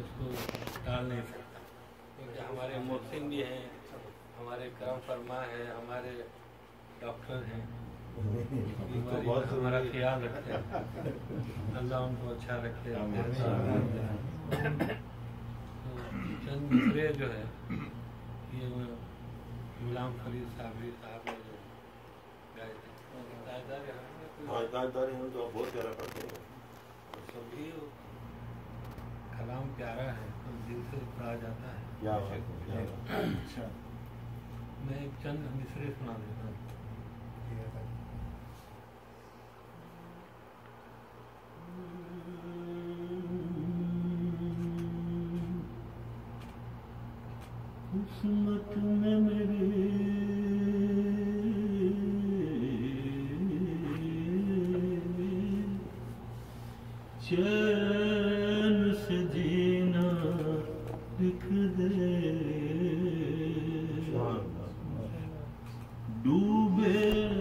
उसको टाल नहीं सकता क्योंकि हमारे मोहसिन भी हैं हमारे करम फरमा है हमारे डॉक्टर हैं। बीमारी का हमारा ख्याल रखते हैं। अल्लाह उनको अच्छा रखे तो चंद दूसरे जो है ये गुलाम फरीद साहबी साहब ने जो गाए थे। में कोई- हाँ हम तो बहुत प्यारा पढ़ते हैं। तो सभी कलाम प्यारा है तो दिल से पढ़ा जाता है। क्या। अच्छा। मैं एक चंद मिसरे सुना देता हूँ। किस्मत में मेरे चैन डूबे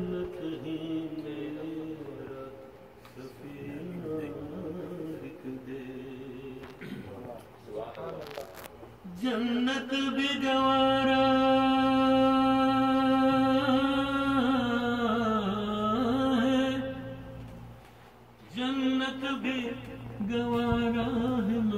न कहीं मेरा दे जन्नत भी गवारा। है जन्नत भी गवारा है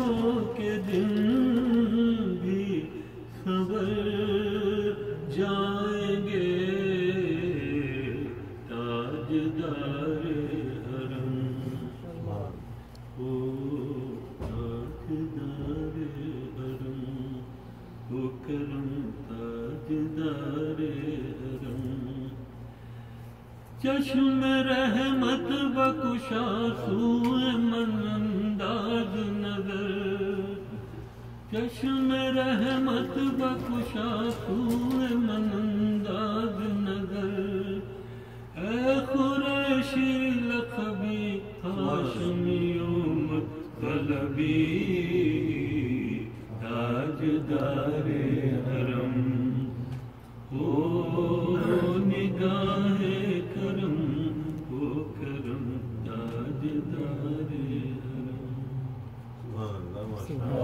गरीबों के दिन भी सबर जाएँगे। ताजदार हरम ओ ताजदार हरम ओ करम ताजदार हरम। चश्म रहमत बकुशा सूए चश्म रहमत बकुशा सूए मन अंदाज नज़र ऐ खुरैशी लखबी हाशमियों तलबी ताजदारे हरम ओ निगाहे करम ओ करम ताजदारे हरम सुभान अल्लाह, माशाअल्लाह।